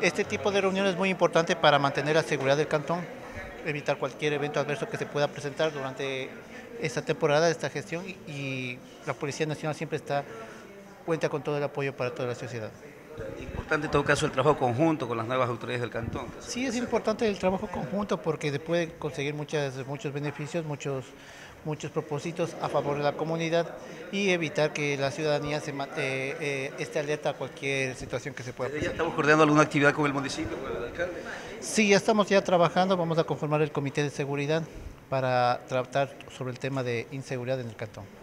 Este tipo de reunión es muy importante para mantener la seguridad del cantón, evitar cualquier evento adverso que se pueda presentar durante esta temporada, esta gestión y la Policía Nacional siempre está cuenta con todo el apoyo para toda la sociedad. Importante en todo caso el trabajo conjunto con las nuevas autoridades del cantón. Sí, es importante el trabajo conjunto porque se puede conseguir muchas, muchos beneficios, muchos, muchos propósitos a favor de la comunidad y evitar que la ciudadanía se, eh, eh, esté alerta a cualquier situación que se pueda presentar. ¿Ya estamos coordinando alguna actividad con el municipio, con el alcalde? Sí, ya estamos ya trabajando, vamos a conformar el comité de seguridad para tratar sobre el tema de inseguridad en el cantón.